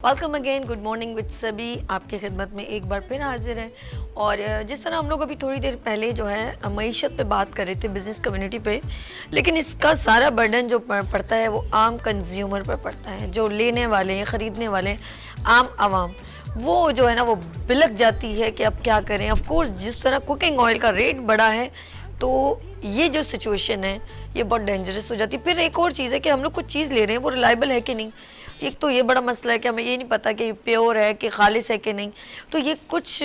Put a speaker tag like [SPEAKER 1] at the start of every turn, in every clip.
[SPEAKER 1] Welcome again good morning with सभी। आपकी खिदमत में एक बार फिर हाजिर है। और जिस तरह हम लोग अभी थोड़ी देर पहले जो है मीशत पे बात कर रहे थे बिज़नेस कम्युनिटी पे, लेकिन इसका सारा बर्डन जो पड़ता है, वो आम कंज्यूमर पर पड़ता है, जो लेने वाले हैं, ख़रीदने वाले आम आवाम। वो जो है ना, वो बिलक जाती है कि अब क्या करें। ऑफकोर्स जिस तरह कुकिंग ऑयल का रेट बढ़ा है तो ये जो सिचुएशन है, ये बहुत डेंजरस हो जाती है। फिर एक और चीज़ है कि हम लोग कुछ चीज़ ले रहे हैं, वो रिलायबल है कि नहीं? एक तो ये बड़ा मसला है कि हमें ये नहीं पता कि प्योर है कि खालिश है कि नहीं। तो ये कुछ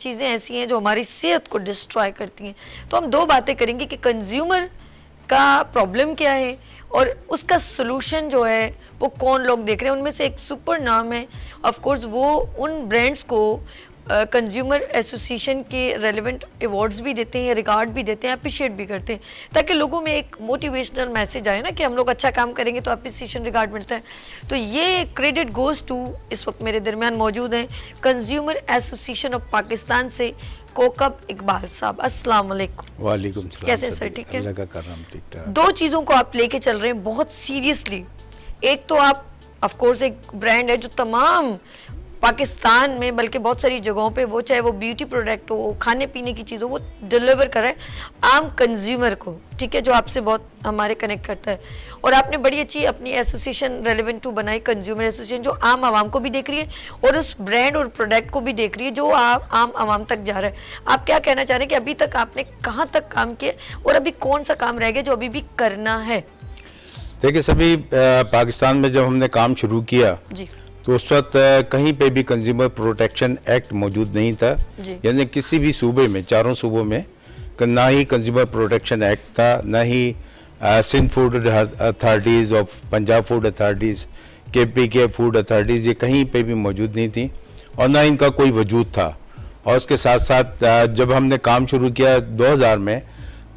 [SPEAKER 1] चीज़ें ऐसी हैं जो हमारी सेहत को डिस्ट्रॉय करती हैं। तो हम दो बातें करेंगे कि कंज्यूमर का प्रॉब्लम क्या है और उसका सोलूशन जो है, वो कौन लोग देख रहे हैं। उनमें से एक सुपर नाम है। ऑफ़ कोर्स वो उन ब्रांड्स को कंज्यूमर एसोसिएशन के रेलिवेंट अवार्ड्स भी देते हैं रिकॉर्ड भी देते हैं अप्रिशिएट भी करते हैं। ताकि लोगों में एक मोटिवेशनल मैसेज आए ना कि हम लोग अच्छा काम करेंगे तो अप्रिसिएशन रिकॉर्ड मिलता है। तो ये क्रेडिट गोज टू इस वक्त मेरे दरमियान मौजूद हैं कंज्यूमर एसोसिएशन ऑफ़ पाकिस्तान से कोकब इकबाल साहब। अस्सलाम वालेकुम।
[SPEAKER 2] वालेकुम
[SPEAKER 1] कैसे सर? ठीक है? दो चीज़ों को आप लेके चल रहे हैं बहुत सीरियसली एक तो आप ऑफ़ कोर्स एक ब्रांड है जो तमाम पाकिस्तान में बल्कि बहुत सारी जगहों पे वो चाहे वो ब्यूटी प्रोडक्ट हो खाने पीने की चीज़ हो वो डिलीवर कर आम कंज्यूमर को ठीक है जो आपसे बहुत हमारे कनेक्ट करता है। और आपने बड़ी अच्छी अपनी एसोसिएशन रेलिवेंट टू बनाई कंज्यूमर एसोसिएशन जो आम आवाम को भी देख रही है और उस ब्रांड और प्रोडक्ट को भी देख रही है जो आप आम आवाम तक जा रहा है। आप क्या कहना चाह रहे हैं कि अभी तक आपने कहाँ तक काम किया और अभी कौन सा काम रह गया जो अभी भी करना है?
[SPEAKER 2] देखिए सभी पाकिस्तान में जब हमने काम शुरू किया जी। तो उस वक्त कहीं पे भी कंज्यूमर प्रोटेक्शन एक्ट मौजूद नहीं था। यानी किसी भी सूबे में चारों सूबों में ना ही कंज्यूमर प्रोटेक्शन एक्ट था ना ही Sindh food authorities of Punjab food authorities K P K food authorities ये कहीं पे भी मौजूद नहीं थी और ना इनका कोई वजूद था। और उसके साथ साथ जब हमने काम शुरू किया 2000 में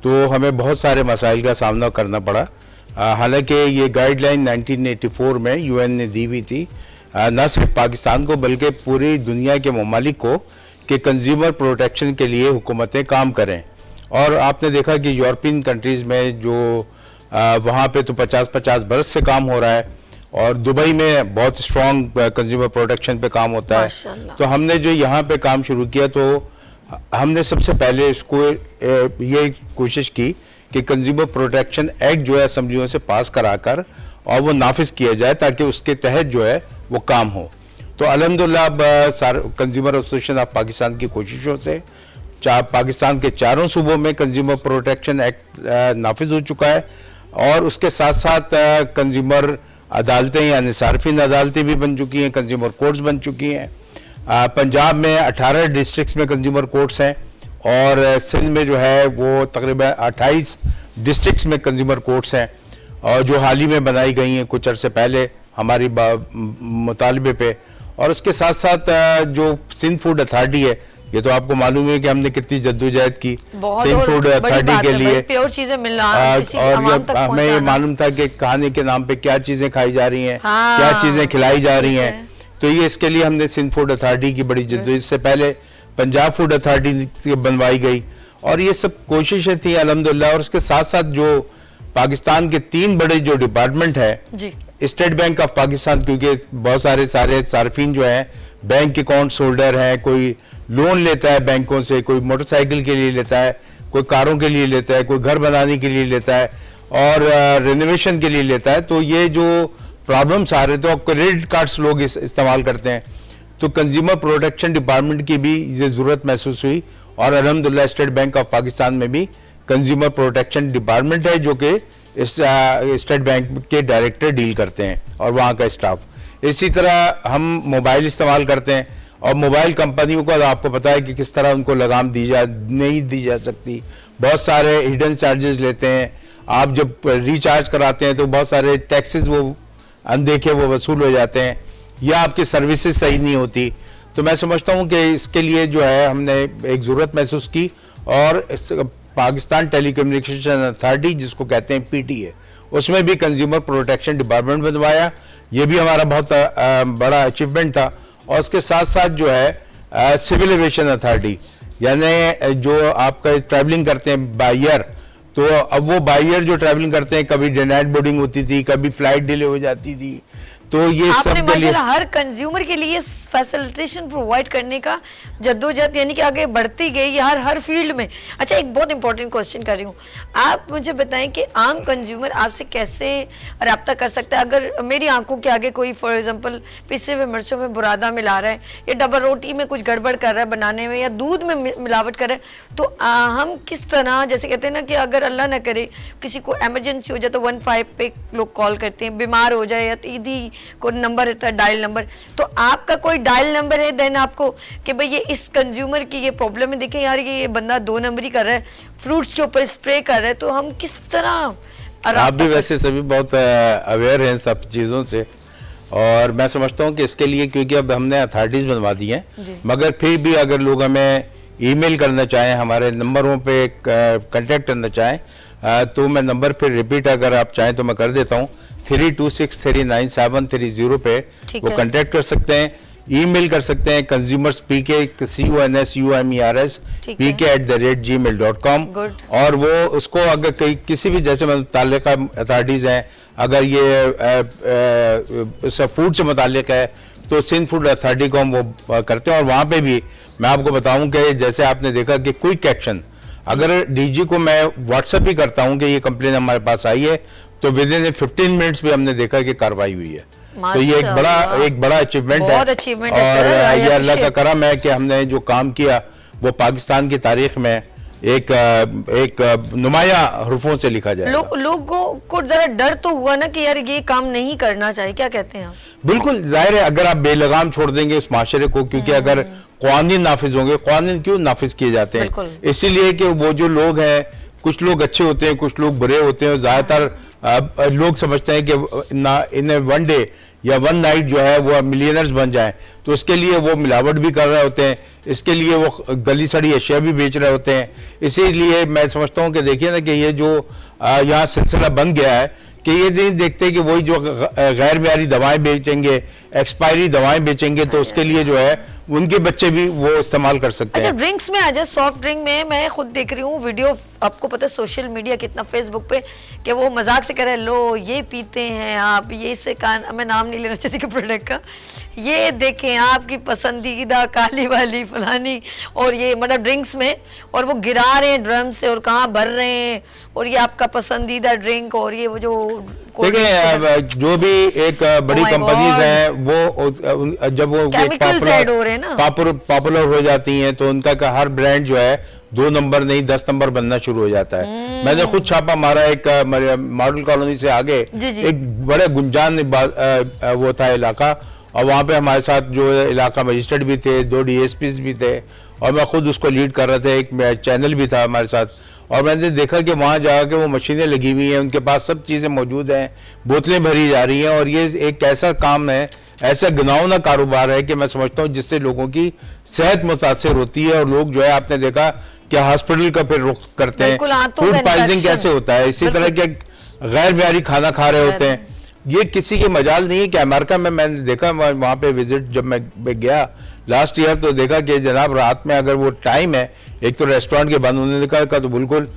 [SPEAKER 2] तो हमें बहुत सारे मसाइल का सामना करना पड़ा। हालाँकि ये गाइडलाइन 1984 में यूएन ने दी हुई थी न सिर्फ़ पाकिस्तान को बल्कि पूरी दुनिया के ममालिक को कि कंज्यूमर प्रोटेक्शन के लिए हुकूमतें काम करें। और आपने देखा कि यूरोपियन कंट्रीज़ में जो वहाँ पे तो 50-50 बरस से काम हो रहा है और दुबई में बहुत स्ट्रॉन्ग कंज्यूमर प्रोटेक्शन पे काम होता है। तो हमने जो यहाँ पे काम शुरू किया तो हमने सबसे पहले इसको ये कोशिश की कि कंज्यूमर प्रोटेक्शन एक्ट जो है असम्बलियों से पास कराकर और वो नाफिज किया जाए ताकि उसके तहत जो है वो काम हो। तो अलहमदिल्ला, अब कंज्यूमर एसोसिएशन ऑफ़ पाकिस्तान की कोशिशों से, चार, पाकिस्तान के चारों सूबों में कंज्यूमर प्रोटेक्शन एक्ट नाफिज हो चुका है और उसके साथ साथ कंज्यूमर अदालतें यानी सार्फिन अदालतें भी बन चुकी हैं कंज्यूमर कोर्ट्स बन चुकी हैं। पंजाब में 18 डिस्ट्रिक्ट्स में कंज्यूमर कोर्ट्स हैं और सिंध में जो है वो तकरीबन 28 डिस्ट्रिक्ट्स में कंज्यूमर कोर्ट्स हैं और जो हाल ही में बनाई गई हैं कुछ अरसे पहले। हमारी मुतालबे पे। और उसके साथ साथ जो सिंध फ़ूड अथॉरिटी है ये तो आपको मालूम है कि हमने कितनी जद्दोजहद की सिंध फ़ूड अथॉरिटी के लिए।
[SPEAKER 1] प्योर चीज़ें मिलना
[SPEAKER 2] और हमें ये मालूम था कि खाने के नाम पे क्या चीज़ें खाई जा रही हैं हाँ, क्या चीज़ें खिलाई जा रही हैं तो ये इसके लिए हमने सिंध फ़ूड अथॉरिटी की बड़ी जद्दोजहद। से पहले पंजाब फ़ूड अथॉरिटी बनवाई गई। और ये सब कोशिशें थी अलहमदिल्ला। और उसके साथ साथ जो पाकिस्तान के तीन बड़े जो डिपार्टमेंट है स्टेट बैंक ऑफ़ पाकिस्तान क्योंकि बहुत सारे सारे सार्फिन जो है बैंक अकाउंट होल्डर है कोई लोन लेता है बैंकों से कोई मोटरसाइकिल के लिए लेता है कोई कारों के लिए लेता है कोई घर बनाने के लिए लेता है और रेनोवेशन के लिए लेता है तो ये जो प्रॉब्लम्स आ रहे थे और क्रेडिट कार्ड्स लोग इस, इस्तेमाल करते हैं। तो कंज्यूमर प्रोटेक्शन डिपार्टमेंट की भी ये ज़रूरत महसूस हुई और अलहमदिल्ला स्टेट बैंक ऑफ़ पाकिस्तान में भी कंज्यूमर प्रोटेक्शन डिपार्टमेंट है जो कि इस स्टेट बैंक के डायरेक्टर डील करते हैं और वहाँ का स्टाफ। इसी तरह हम मोबाइल इस्तेमाल करते हैं और मोबाइल कंपनियों को आपको पता है कि किस तरह उनको लगाम दी जा, नहीं दी जा सकती। बहुत सारे हिडन चार्जेस लेते हैं। आप जब रिचार्ज कराते हैं तो बहुत सारे टैक्सेस वो अनदेखे वो वसूल हो जाते हैं। या आपकी सर्विसेज़ सही नहीं होती। तो मैं समझता हूँ कि इसके लिए जो है हमने एक ज़रूरत महसूस की और पाकिस्तान टेलीकम्युनिकेशन अथॉरिटी, जिसको कहते हैं पीटीए, उसमें भी कंज्यूमर प्रोटेक्शन डिपार्टमेंट बनवाया। ये भी हमारा बहुत बड़ा अचीवमेंट था। और उसके साथ साथ जो है सिविल एविएशन अथॉरिटी यानी जो आपका ट्रैवलिंग करते हैं बाइयर तो अब वो बाइयर जो ट्रैवलिंग करते हैं, कभी डेनाइट बोर्डिंग होती थी, कभी फ़्लाइट डिले हो जाती थी
[SPEAKER 1] तो ये आपने माशाल्लाह हर कंज्यूमर के लिए फैसिलिटेशन प्रोवाइड करने का जद्दोजहद यानी कि आगे बढ़ती गई हर हर फ़ील्ड में। अच्छा एक बहुत इंपॉर्टेंट क्वेश्चन कर रही हूँ। आप मुझे बताएँ कि आम कंज्यूमर आपसे कैसे रबता कर सकता है? अगर मेरी आँखों के आगे कोई फॉर एग्जांपल पिसे हुए मिर्चों में बुरादा मिला रहा है या डबल रोटी में कुछ गड़बड़ कर रहा है बनाने में या दूध में मिलावट कर रहा है तो आ, हम किस तरह जैसे कहते हैं ना कि अगर अल्लाह ना करे किसी को एमरजेंसी हो जाए तो वन फाइव पे लोग कॉल करते हैं बीमार हो जाए या ईदी को नंबर रहता है डायल नंबर तो आपका कोई डायल नंबर है देन आपको कि भाई ये इस कंज्यूमर की ये प्रॉब्लम है देखें यार ये बंदा दो नंबर ही कर रहा है फ्रूट्स के ऊपर स्प्रे कर रहा है तो हम किस तरह
[SPEAKER 2] आप भी वैसे सभी बहुत अवेयर हैं सब चीज़ों से। और मैं समझता हूँ कि इसके लिए क्योंकि अब हमने अथॉरिटीज़ बनवा दी हैं मगर फिर भी अगर लोग हमें ईमेल करना चाहें हमारे नंबरों पे कांटेक्ट करना चाहें तो मैं नंबर फिर रिपीट अगर आप चाहें तो मैं कर देता हूँ। Three two six three nine seven three zero पे वो कांटेक्ट कर सकते हैं ईमेल कर सकते हैं consumers P K C U N S U M E R S P K at the rate G mail dot com और वो उसको अगर कई किसी भी जैसे मुतल अथॉरिटीज हैं अगर ये फ़ूड से मुतक है तो सिंध फ़ूड अथॉरिटी को हम वो करते हैं। और वहाँ पे भी मैं आपको बताऊँ कि जैसे आपने देखा कि क्विक एक्शन अगर डीजी को मैं व्हाट्सएप भी करता हूँ कि ये कंप्लेन हमारे पास आई है तो विद इन फिफ्टीन मिनट्स में हमने देखा कि कार्रवाई हुई है। तो ये एक बड़ा एक बड़ा अचीवमेंट है। और ये अल्लाह का करम है कि हमने जो काम किया वो पाकिस्तान की तारीख में एक एक नुमाया हरूफों से लिखा जाए
[SPEAKER 1] लोग लोगों को जरा डर तो हुआ ना कि यार ये काम नहीं करना चाहिए क्या कहते हैं
[SPEAKER 2] बिल्कुल ज़ाहिर है अगर आप बेलगाम छोड़ देंगे इस माशरे को क्योंकि हम्म। अगर कानून नाफिज होंगे कानून क्यों नाफिज किए जाते हैं? इसीलिए कि वो जो लोग हैं कुछ लोग अच्छे होते हैं कुछ लोग बुरे होते हैं ज़्यादातर लोग समझते हैं कि ना इन वन डे या वन नाइट जो है वो मिलियनर्स बन जाए। तो उसके लिए वो मिलावट भी कर रहे होते हैं इसके लिए वो गली सड़ी अशिया भी बेच रहे होते हैं। इसीलिए मैं समझता हूँ कि देखिए ना कि ये जो यहाँ सिलसिला बन गया है कि ये नहीं देखते कि वही जो गैर म्यारी दवाएँ बेचेंगे एक्सपायरी दवाएँ बेचेंगे तो उसके लिए जो है उनके बच्चे भी वो इस्तेमाल कर सकते
[SPEAKER 1] अच्छा, हैं। ड्रिंक्स में आ जाए सॉफ्ट ड्रिंक में मैं खुद देख रही हूँ वीडियो आपको पता है सोशल मीडिया कितना फेसबुक पे कि वो मज़ाक से कह रहे हैं लो ये पीते हैं आप ये से कान मैं नाम नहीं लेना चाहती कि प्रोडक्ट का। ये देखें आपकी पसंदीदा काली वाली फलानी और ये मतलब ड्रिंक्स में और वो गिरा रहे हैं ड्रम से और कहाँ भर रहे हैं और ये आपका पसंदीदा ड्रिंक और ये वो जो
[SPEAKER 2] देखिए जो भी एक बड़ी oh कंपनीज़ है वो जब वो पॉपुलर पॉपुलर हो जाती हैं तो उनका हर ब्रांड जो है दो नंबर नहीं दस नंबर बनना शुरू हो जाता है हम्म। मैंने खुद छापा मारा एक मॉडल कॉलोनी से आगे जी जी। एक बड़े गुंजान वो था इलाका और वहाँ पे हमारे साथ जो इलाका मजिस्ट्रेट भी थे दो डीएसपी भी थे और मैं खुद उसको लीड कर रहा था एक चैनल भी था हमारे साथ और मैंने देखा कि वहाँ जाकर वो मशीनें लगी हुई हैं उनके पास सब चीज़ें मौजूद हैं बोतलें भरी जा रही हैं और ये एक ऐसा काम है ऐसा गनावना कारोबार है कि मैं समझता हूँ जिससे लोगों की सेहत मुतासर होती है और लोग जो है आपने देखा कि हॉस्पिटल का फिर रुख करते हैं। फ़ूड पॉइजनिंग कैसे होता है? इसी तरह के गैर म्यारी खाना खा रहे होते हैं। ये किसी की मजाल नहीं है कि अमेरिका में मैंने देखा वहाँ पे विज़िट जब मैं गया लास्ट ईयर तो देखा कि जनाब रात में अगर वो टाइम है एक तो रेस्टोरेंट के बंद होने का तो बिल्कुल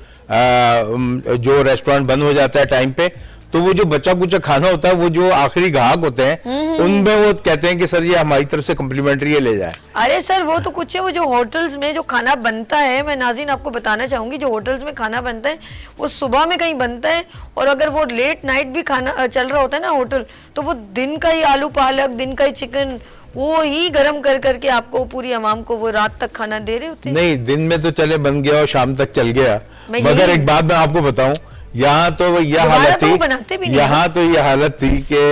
[SPEAKER 2] जो रेस्टोरेंट बंद हो जाता है टाइम पे तो वो जो बच्चा कुचा खाना होता है वो जो आखिरी ग्राहक होते हैं हम्म, हम्म, उनमें वो कहते हैं कि सर ये हमारी तरफ़ से कम्प्लीमेंट्री ले जाए।
[SPEAKER 1] अरे सर वो तो कुछ है वो जो होटल्स में जो खाना बनता है मैं नाजीन आपको बताना चाहूँगी जो होटल्स में खाना बनता है वो सुबह में कहीं बनता है और अगर वो लेट नाइट भी खाना चल रहा होता है ना होटल तो वो दिन का ही आलू पालक दिन का ही चिकन वो ही गर्म कर करके आपको पूरी आवाम को वो रात तक खाना दे रहे होते
[SPEAKER 2] नहीं दिन में तो चले बन गया और शाम तक चल गया। मगर एक बात मैं आपको बताऊँ यहाँ तो यह हालत तो थी यहाँ तो यह हालत थी कि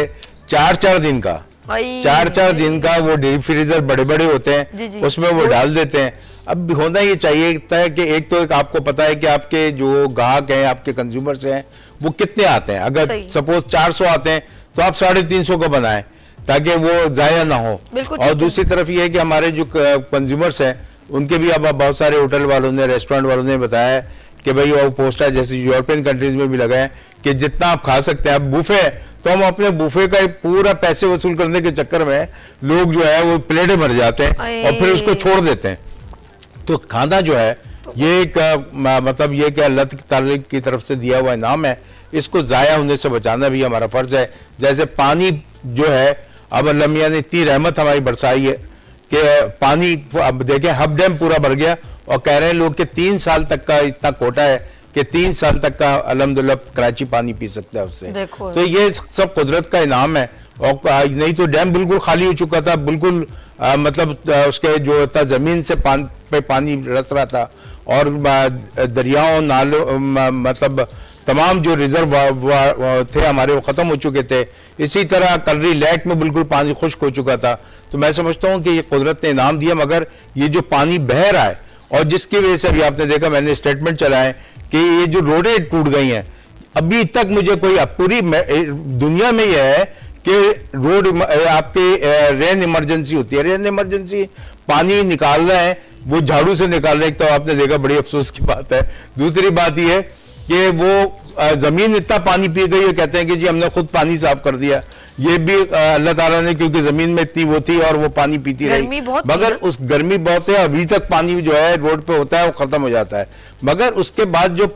[SPEAKER 2] चार चार दिन का चार चार दिन का वो डीप फ्रीजर बड़े बड़े होते हैं उसमें वो डाल देते हैं। अब होना ये चाहिए था कि एक तो एक आपको पता है कि आपके जो ग्राहक हैं आपके कंज्यूमर्स हैं वो कितने आते हैं। अगर सपोज़ 400 आते हैं तो आप साढ़े तीन सौ को बनाएँ ताकि वो जाया ना हो। और दूसरी तरफ़ ये है कि हमारे जो कंज्यूमर्स हैं उनके भी अब बहुत सारे होटल वालों ने रेस्टोरेंट वालों ने बताया कि भाई वो पोस्ट है जैसे यूरोपियन कंट्रीज़ में भी लगा है कि जितना आप खा सकते हैं आप बूफे तो हम अपने बूफे का पूरा पैसे वसूल करने के चक्कर में लोग जो है वो प्लेटें भर जाते हैं और फिर उसको छोड़ देते हैं। तो खाना जो है ये एक मतलब ये क्या ताला की तरफ़ से दिया हुआ इनाम है इसको ज़ाया होने से बचाना भी हमारा फ़र्ज़ है। जैसे पानी जो है अब अल्लाह मियाँ ने इतनी रहमत हमारी बरसाई है कि पानी अब देखें हब डैम पूरा भर गया और कह रहे हैं लोग कि तीन साल तक का इतना कोटा है कि तीन साल तक का अलहमदुल्ला कराची पानी पी सकता है उससे। तो ये सब कुदरत का इनाम है। और नहीं तो डैम बिल्कुल खाली हो चुका था बिल्कुल आ, मतलब आ, उसके जो था ज़मीन से पान पे पानी रस रहा था। और दरियाओं नालों मतलब तमाम जो रिज़र्व वा, वा, वा, थे हमारे वो ख़त्म हो चुके थे। इसी तरह कलरी लेक में बिल्कुल पानी खुश्क हो चुका था। तो मैं समझता हूँ कि ये कुदरत ने इनाम दिया मगर ये जो पानी बह रहा है और जिसकी वजह से अभी आपने देखा, मैंने स्टेटमेंट चलाए कि ये जो रोडें टूट गई हैं, अभी तक मुझे कोई पूरी दुनिया में यह है कि रोड आपके रेन इमरजेंसी होती है। रेन इमरजेंसी पानी निकाल रहे हैं, वो झाड़ू से निकाल रहे हैं। तो आपने देखा, बड़ी अफसोस की बात है। दूसरी बात यह है कि वो ज़मीन इतना पानी पी गई है, कहते हैं कि जी हमने खुद पानी साफ़ कर दिया। ये भी अल्लाह ताला ने क्योंकि ज़मीन में इतनी वो थी और वो पानी पीती रही। मगर उस गर्मी बहुत है अभी तक पानी जो है रोड पे होता है वो खत्म हो जाता है। मगर उसके बाद जो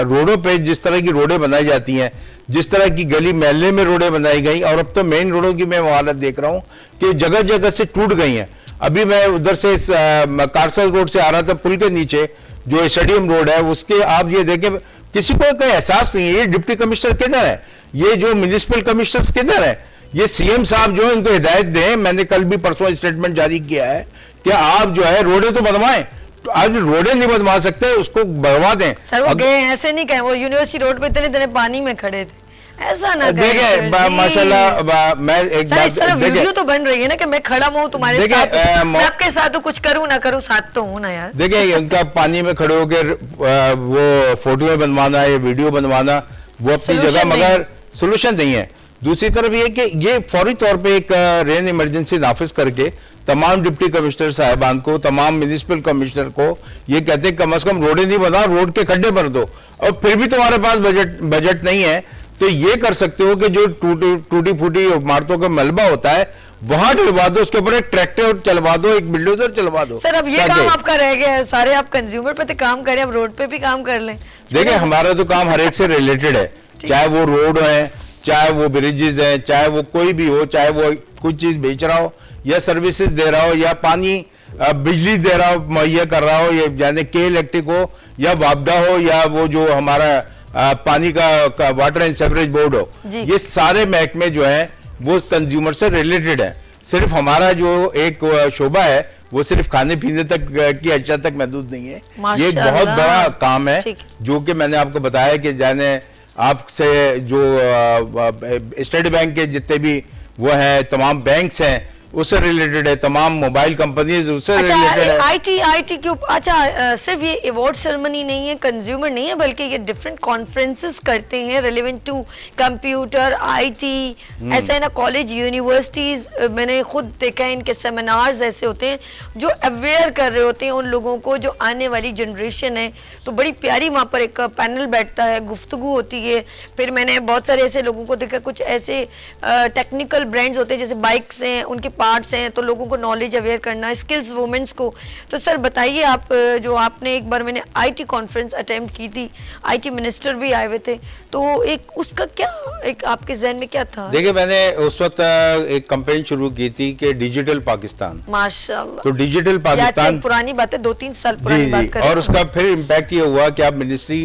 [SPEAKER 2] रोडों पे जिस तरह की रोडें बनाई जाती हैं जिस तरह की गली महल्ले में रोडें बनाई गई और अब तो मेन रोडों की मैं हालत देख रहा हूँ कि जगह जगह से टूट गई हैं। अभी मैं उधर से कारसल रोड से आ रहा था पुल के नीचे जो स्टेडियम रोड है उसके आप ये देखें किसी को कोई एहसास नहीं है ये डिप्टी कमिश्नर किधर है? ये जो म्यूनिसिपल कमिश्नर किधर है? ये सीएम साहब जो है इनको हिदायत दें। मैंने कल भी परसों स्टेटमेंट जारी किया है कि आप जो है रोडे तो बनवाएँ। तो आज रोडे नहीं बनवा सकते उसको बनवा दें।
[SPEAKER 1] सर वो गए ऐसे नहीं कहे वो यूनिवर्सिटी रोड पे इतने इतने पानी में खड़े थे। ऐसा ना
[SPEAKER 2] देखे माशाल्लाह मैं एक
[SPEAKER 1] सर इस तरह वीडियो तो बन रही है ना कि मैं खड़ा हूँ तुम्हारे साथ आ, मैं आपके साथ तो कुछ करूँ ना करूँ साथ तो हूँ ना यार।
[SPEAKER 2] देखिए उनका पानी में खड़े होकर वो फ़ोटो बनवाना या वीडियो बनवाना वो अपनी जगह मगर सोल्यूशन नहीं है। दूसरी तरफ़ ये कि ये फौरी तौर पे एक रेन इमरजेंसी नाफिज करके तमाम डिप्टी कमिश्नर साहबान को तमाम म्यूनिसिपल कमिश्नर को ये कहते हैं कम अज कम रोडें नहीं बना रोड के खड्डे भर दो। और फिर भी तुम्हारे पास बजट बजट नहीं है तो ये कर सकते हो कि जो टूटी टूटी फूटी इमारतों का मलबा होता है वहाँ डलवा दो उसके ऊपर एक ट्रैक्टर चलवा दो एक बिल्डोजर चलवा दो।
[SPEAKER 1] सर अब ये काम आपका रह गया है सारे आप कंज्यूमर पे तो काम करें अब रोड पे भी काम कर लें।
[SPEAKER 2] देखिए हमारा तो काम हर एक से रिलेटेड है चाहे वो रोड है चाहे वो ब्रिजेज हैं चाहे वो कोई भी हो चाहे वो कुछ चीज़ बेच रहा हो या सर्विसेज़ दे रहा हो या पानी बिजली दे रहा हो मुहैया कर रहा हो या यानी के इलेक्ट्रिक हो या वापडा हो या वो जो हमारा आ, पानी का, का वाटर एंड सेवरेज बोर्ड हो। ये सारे महकमे जो है वो कंज्यूमर से रिलेटेड है। सिर्फ़ हमारा जो एक शोभा है वो सिर्फ़ खाने पीने तक की अच्छा तक महदूद नहीं है। ये बहुत बड़ा काम है जो कि मैंने आपको बताया कि जाने आपसे जो स्टेट बैंक के जितने भी वो हैं तमाम बैंक्स हैं उससे रिलेटेड है तमाम मोबाइल कंपनीज़ उससे
[SPEAKER 1] अच्छा, रिलेटेड है। आईटी आईटी के अच्छा सिर्फ़ ये अवार्ड सेरेमनी नहीं है कंज्यूमर नहीं है बल्कि ये डिफरेंट कॉन्फ्रेंसेस करते हैं रिलेवेंट टू कंप्यूटर आईटी ऐसा है ना कॉलेज यूनिवर्सिटीज मैंने खुद देखा है इनके सेमिनार्स ऐसे होते हैं जो अवेयर कर रहे होते हैं उन लोगों को जो आने वाली जनरेशन है। तो बड़ी प्यारी वहाँ पर एक पैनल बैठता है गुफ्तु होती है। फिर मैंने बहुत सारे ऐसे लोगों को देखा कुछ ऐसे टेक्निकल ब्रांड्स होते हैं जैसे बाइक्स हैं उनके पार्ट्स हैं तो लोगों को नॉलेज अवेयर करना स्किल्स वुमेंस को। तो सर बताइए आप जो आपने एक बार मैंने आईटी कॉन्फ्रेंस अटेम्प्ट की थी आईटी मिनिस्टर भी आए हुए थे तो एक उसका क्या एक आपके जहन में क्या था?
[SPEAKER 2] देखिए मैंने उस वक्त एक कंपेन शुरू की थी कि डिजिटल पाकिस्तान
[SPEAKER 1] माशाल्लाह।
[SPEAKER 2] तो डिजिटल पाकिस्तान
[SPEAKER 1] पुरानी बात है दो तीन साल पुरानी बात
[SPEAKER 2] कर और उसका फिर इम्पैक्ट ये हुआ कि आप मिनिस्ट्री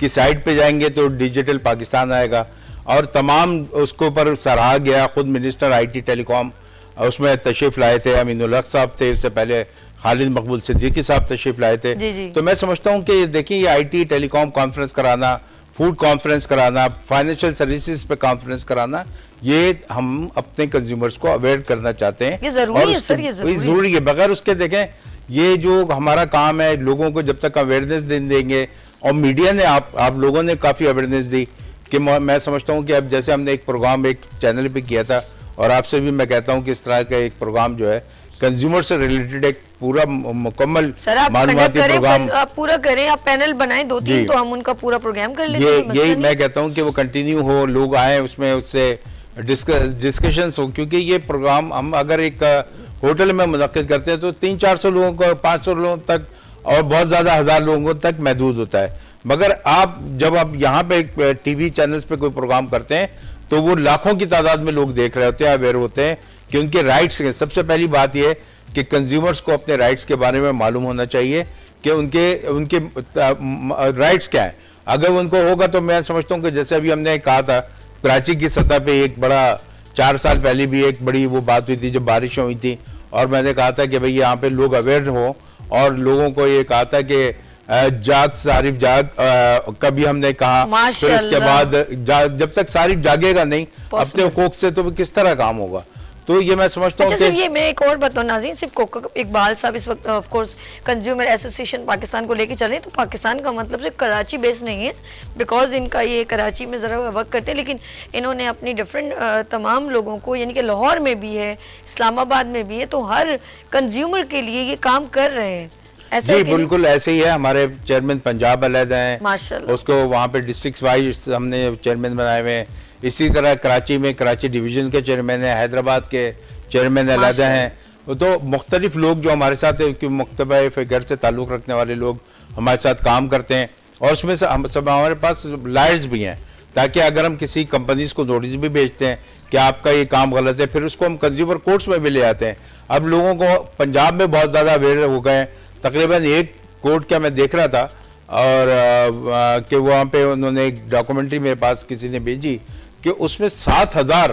[SPEAKER 2] की साइट पे जाएँगे तो डिजिटल पाकिस्तान आएगा। और तमाम उसके पर सराहा गया खुद मिनिस्टर आईटी टेलीकॉम उसमें तशरीफ़ लाए थे अमीन साहब थे उससे पहले खालिद मकबूल सिद्दीकी साहब तशरीफ़ लाए थे। जी जी। तो मैं समझता हूँ कि देखिए ये आई टी टेलीकॉम कॉन्फ्रेंस कराना फ़ूड कॉन्फ्रेंस कराना फाइनेंशियल सर्विसेज़ पे कॉन्फ्रेंस कराना ये हम अपने कंज्यूमर्स को अवेयर करना चाहते हैं।
[SPEAKER 1] ये ज़रूरी है सर ये
[SPEAKER 2] ज़रूरी है। बगैर उसके देखें ये जो हमारा काम है लोगों को जब तक अवेयरनेस दे देंगे और मीडिया ने आप आप लोगों ने काफ़ी अवेयरनेस दी कि मैं समझता हूँ कि अब जैसे हमने एक प्रोग्राम एक चैनल पे किया था और आपसे भी मैं कहता हूँ कि इस तरह का एक प्रोग्राम जो है कंज्यूमर से रिलेटेड एक पूरा मुकम्मल
[SPEAKER 1] प्रोग्राम आप पूरा करें आप पैनल बनाएँ दो तीन तो हम उनका पूरा प्रोग्राम कर लेते
[SPEAKER 2] ये यही मैं कहता हूँ कि वो कंटिन्यू हो लोग आए उसमें उससे डिस्कशन हो क्योंकि ये प्रोग्राम हम अगर एक होटल में मुनद करते हैं तो तीन चार सौ लोगों को पाँच सौ लोगों तक और बहुत ज़्यादा हज़ार लोगों तक महदूद होता है। मगर आप जब आप यहाँ पे टीवी चैनल्स पे कोई प्रोग्राम करते हैं तो वो लाखों की तादाद में लोग देख रहे होते हैं अवेयर होते हैं कि उनके राइट्स सबसे पहली बात यह कि कंज्यूमर्स को अपने राइट्स के बारे में मालूम होना चाहिए कि उनके उनके राइट्स क्या है। अगर उनको होगा तो मैं समझता हूँ कि जैसे अभी हमने कहा था कराची की सतह पे एक बड़ा, चार साल पहले भी एक बड़ी वो बात हुई थी, जब बारिश हुई थी, और मैंने कहा था कि भाई यहाँ पे लोग अवेयर हों, और लोगों को ये कहा था कि जाग सारिफ जाग कभी हमने कहा फिर उसके बाद जब तक सारिफ जागेगा नहीं अपने हुकूक से तो किस तरह काम होगा? तो ये मैं समझता हूँ
[SPEAKER 1] अच्छा ये मैं एक और बताऊँ नाजीन सिर्फ़ कोका इकबाल साहब इस वक्त of course consumer association Pakistan को लेके चल रहे हैं तो पाकिस्तान का मतलब सिर्फ़ कराची बेस नहीं है बिकॉज़ इनका ये कराची में ज़रा वर्क करते हैं लेकिन इन्होंने अपनी डिफरेंट तमाम लोगों को यानी कि लाहौर में भी है इस्लामाबाद में भी है तो हर कंज्यूमर के लिए ये काम कर रहे हैं।
[SPEAKER 2] ऐसा जी बिल्कुल ऐसे ही है। हमारे चेयरमैन पंजाब अलहदा हैं। उसको वहाँ पे डिस्ट्रिक्ट वाइज हमने चेयरमैन बनाए हुए हैं। इसी तरह कराची में कराची डिवीज़न के चेयरमैन है हैदराबाद के चेयरमैन अलहदा हैं। तो मुख्तलिफ़ लोग जो हमारे साथ मकतबा फिगर से ताल्लुक़ रखने वाले लोग हमारे साथ काम करते हैं। और उसमें से हम सब हमारे पास लायर्स भी हैं ताकि अगर हम किसी कंपनीज़ को नोटिस भी भेजते हैं कि आपका ये काम गलत है फिर उसको हम कंज्यूमर कोर्ट्स में भी ले आते हैं। अब लोगों को पंजाब में बहुत ज़्यादा अवेयर हो गए तकरीबन एक कोर्ट का मैं देख रहा था और कि वहाँ पे उन्होंने एक डॉक्यूमेंट्री मेरे पास किसी ने भेजी कि उसमें सात हज़ार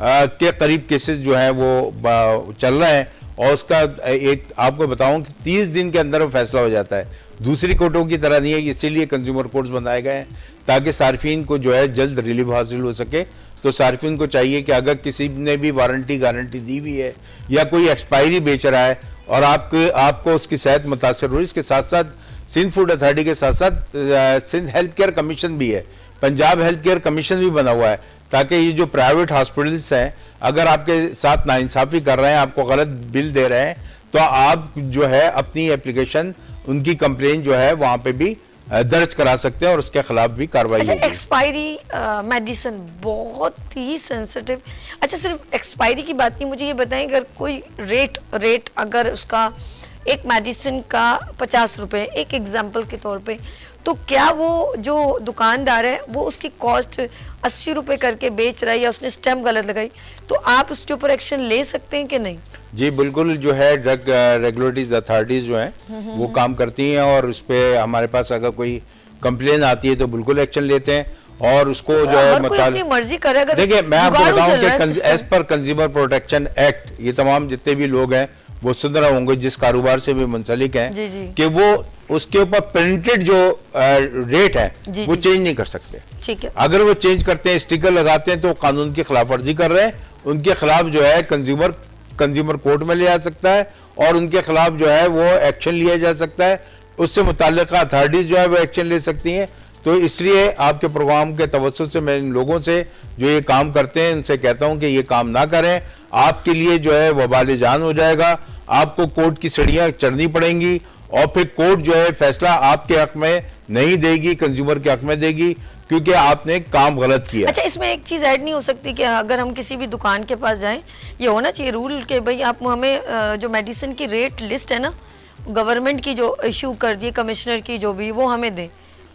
[SPEAKER 2] के करीब केसेस जो हैं वो चल रहे हैं और उसका एक आपको बताऊँ कि तीस दिन के अंदर वो फैसला हो जाता है। दूसरी कोर्टों की तरह नहीं है, इसीलिए कंज्यूमर कोर्ट्स बनाए गए हैं ताकि सार्फिन को जो है जल्द रिलीफ हासिल हो सके। तो सार्फिन को चाहिए कि अगर किसी ने भी वारंटी गारंटी दी हुई है या कोई एक्सपायरी बेच रहा है और आपके, आपको उसकी सेहत मुतासर हुई इसके साथ साथ सिंध फ़ूड अथॉरिटी के साथ साथ सिंध हेल्थ केयर कमीशन भी है। पंजाब हेल्थ केयर कमीशन भी बना हुआ है, ताकि ये जो प्राइवेट हॉस्पिटल्स हैं, अगर आपके साथ नाइंसाफ़ी कर रहे हैं, आपको गलत बिल दे रहे हैं तो आप जो है अपनी एप्लीकेशन, उनकी कंप्लेन जो है, वहाँ पे भी दर्ज करा सकते हैं और उसके खिलाफ भी कार्रवाई
[SPEAKER 1] अच्छा, एक्सपायरी मेडिसिन बहुत ही सेंसिटिव अच्छा सिर्फ़ एक्सपायरी की बात नहीं मुझे ये बताएँ अगर कोई रेट रेट अगर उसका एक मेडिसिन का पचास रुपये एक एग्ज़ाम्पल के तौर पे तो क्या वो जो दुकानदार है वो उसकी कॉस्ट अस्सी रुपए करके बेच रहा है या उसने स्टैम्प गलत लगाई तो आप उसके ऊपर एक्शन ले सकते हैं कि नहीं?
[SPEAKER 2] जी बिल्कुल जो है ड्रग रेगुलेटरीज अथॉरिटीज जो हैं वो काम करती हैं और उस पर हमारे पास अगर कोई कंप्लेन आती है तो बिल्कुल एक्शन लेते हैं और उसको जो है
[SPEAKER 1] मतलब मर्ज़ी करे अगर
[SPEAKER 2] देखिए मैं आपको बताऊँ कि as per consumer protection act ये तमाम जितने भी लोग हैं वो सुन रहे होंगे जिस कारोबार से भी मुंसलिक हैं कि वो उसके ऊपर प्रिंटेड जो रेट है जी, वो जी, चेंज नहीं कर सकते।
[SPEAKER 1] ठीक है।
[SPEAKER 2] अगर वो चेंज करते हैं स्टिकर लगाते हैं तो कानून की खिलाफ वर्जी कर रहे हैं। उनके खिलाफ जो है कंज्यूमर कंज्यूमर कोर्ट में लिया सकता है और उनके खिलाफ जो है वो एक्शन लिया जा सकता है। उससे मुतल अथॉरिटीज जो है वो एक्शन ले सकती हैं। तो इसलिए आपके प्रोग्राम के तवसत से मैं इन लोगों से जो ये काम करते हैं उनसे कहता हूँ कि ये काम ना करें। आपके लिए जो है वबाल जान हो जाएगा। आपको कोर्ट की सड़ियाँ चढ़नी पड़ेंगी। और फिर कोर्ट जो है फैसला आपके हक में नहीं देगी कंज्यूमर के हक में देगी क्योंकि आपने काम गलत किया।
[SPEAKER 1] अच्छा इसमें एक चीज़ ऐड नहीं हो सकती कि अगर हम किसी भी दुकान के पास जाएँ ये होना चाहिए रूल के भाई आप हमें जो मेडिसिन की रेट लिस्ट है ना गवर्नमेंट की जो इशू कर दी कमिश्नर की जो भी वो हमें दें।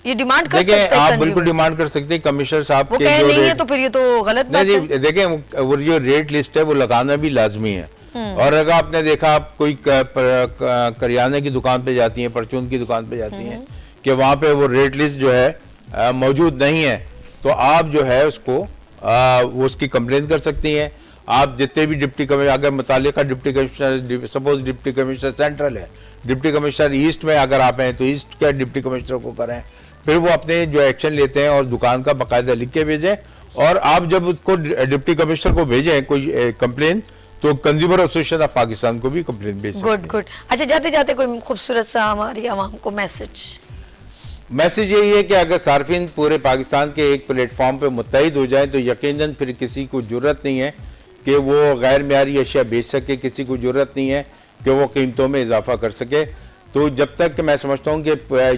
[SPEAKER 1] ये डिमांड कर सकते
[SPEAKER 2] हैं आप बिल्कुल डिमांड कर सकते हैं कमिश्नर साहब
[SPEAKER 1] वो कह नहीं है तो फिर ये तो गलत बात है।
[SPEAKER 2] देखें वो जो रेट लिस्ट है वो लगाना भी लाजमी है। और अगर आपने देखा आप कोई करियाने की दुकान पे जाती हैं परचून की दुकान पे जाती हैं हम्म। कि वहाँ पे वो रेट लिस्ट जो है मौजूद नहीं है तो आप जो है उसको आ, वो उसकी कंप्लेन कर सकती हैं। आप जितने भी डिप्टी कमिश्नर अगर मुतल deputy commissioner suppose deputy commissioner central है डिप्टी कमिश्नर ईस्ट में अगर आप हैं तो ईस्ट के डिप्टी कमिश्नर को करें। फिर वो अपने जो एक्शन लेते हैं और दुकान का बाकायदा लिख के भेजें और आप जब उसको डिप्टी कमिश्नर को भेजें कोई कंप्लेन तो कंज्यूमर एसोसिएशन ऑफ़ पाकिस्तान को भी कंप्लेन भेज
[SPEAKER 1] गुड गुड अच्छा जाते जाते कोई खूबसूरत सा हमारी आवाम को मैसेज
[SPEAKER 2] मैसेज यही है कि अगर सार्फिन पूरे पाकिस्तान के एक प्लेटफॉर्म पर मुतहद हो जाए तो यकीनन फिर किसी को ज़रूरत नहीं है कि वो गैर मीरी अशिया बेच सके किसी को ज़रूरत नहीं है कि वो कीमतों में इजाफा कर सके। तो जब तक मैं समझता हूँ कि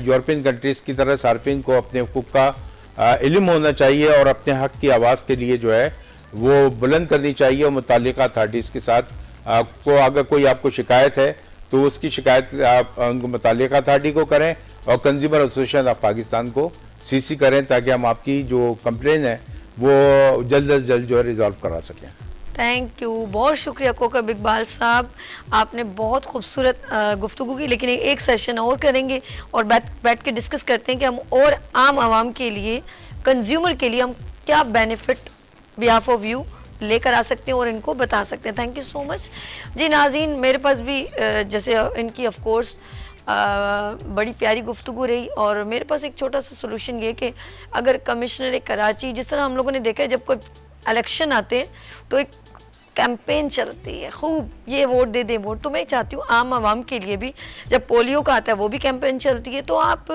[SPEAKER 2] यूरोपियन कंट्रीज़ की तरह सार्फिन को अपने हकूक़ का इलम होना चाहिए और अपने हक की आवाज़ के लिए जो है वो बुलंद करनी चाहिए और मुतल अथार्टीज़ के साथ। आपको, अगर कोई आपको शिकायत है तो उसकी शिकायत आप उनको मुतल अथॉरिटी को करें और कंज्यूमर एसोसिएशन ऑफ़ पाकिस्तान को सीसी करें ताकि हम आपकी जो कंप्लेन है, वो जल्द अज जल्द जो है रिजॉल्व करा सकें।
[SPEAKER 1] थैंक यू बहुत शुक्रिया, कोकब इकबाल साहब। आपने बहुत खूबसूरत गुफ्तु की, लेकिन एक सेशन और करेंगे और बैठ बैठ के डिस्कस करते हैं कि हम और आम आवाम के लिए कंज्यूमर के लिए हम क्या बेनिफिट बिहाफ ऑफ़ व्यू लेकर आ सकते हैं और इनको बता सकते हैं। Thank you so much ji Nazeen मेरे पास भी जैसे इनकी ऑफ़ कोर्स बड़ी प्यारी गुफ्तु रही और मेरे पास एक छोटा सा सोल्यूशन ये कि अगर कमिश्नर कराची, जिस तरह हम लोगों ने देखा है, जब कोई इलेक्शन आते हैं तो एक कैंपेन चलती है। खूब, ये वोट दे दे वोट। तो मैं चाहती हूँ, आम आवाम के लिए भी, जब पोलियो का आता है, वो भी कैंपेन चलती है। तो आप,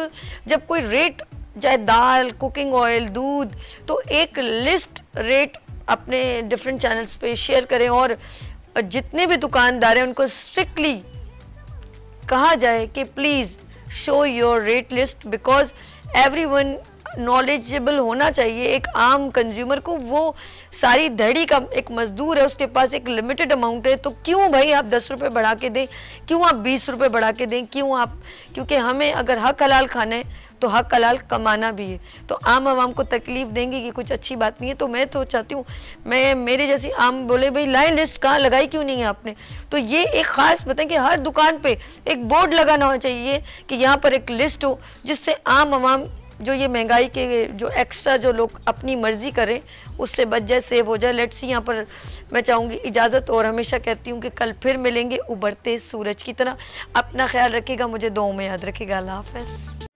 [SPEAKER 1] जब कोई रेट चाहे दाल कुकिंग ऑयल दूध तो एक लिस्ट रेट अपने डिफरेंट चैनल्स पे शेयर करें और जितने भी दुकानदार हैं, उनको स्ट्रिक्टली कहा जाए कि please show your rate list because every one knowledgeable होना चाहिए एक आम कंज्यूमर को। वो सारी धड़ी का एक मजदूर है, उसके पास एक लिमिटेड अमाउंट है तो क्यों भाई आप दस रुपये बढ़ा के दें? क्यों आप बीस रुपये बढ़ा के दें? क्यों आप क्योंकि हमें अगर हक हलाल खाना है तो हक हलाल कमाना भी है। तो आम आवाम को तकलीफ़ देंगे कि कुछ अच्छी बात नहीं है तो मैं तो चाहती हूँ, मैं मेरे जैसी आम बोले, भाई लाइन लिस्ट कहाँ लगाई क्यों नहीं है आपने? तो ये एक ख़ास बताएँ कि हर दुकान पे एक बोर्ड लगाना होना चाहिए कि यहाँ पर एक लिस्ट हो, जिससे आम आवाम जो ये महँगाई के जो एक्स्ट्रा जो लोग अपनी मर्ज़ी करें, उससे बच जाए सेव हो जाए। लेट्स यहाँ पर मैं चाहूँगी इजाज़त और हमेशा कहती हूँ कि कल फिर मिलेंगे उबरते सूरज की तरह। अपना ख्याल रखेगा मुझे दो में याद रखेगा अल्लाह हाफ़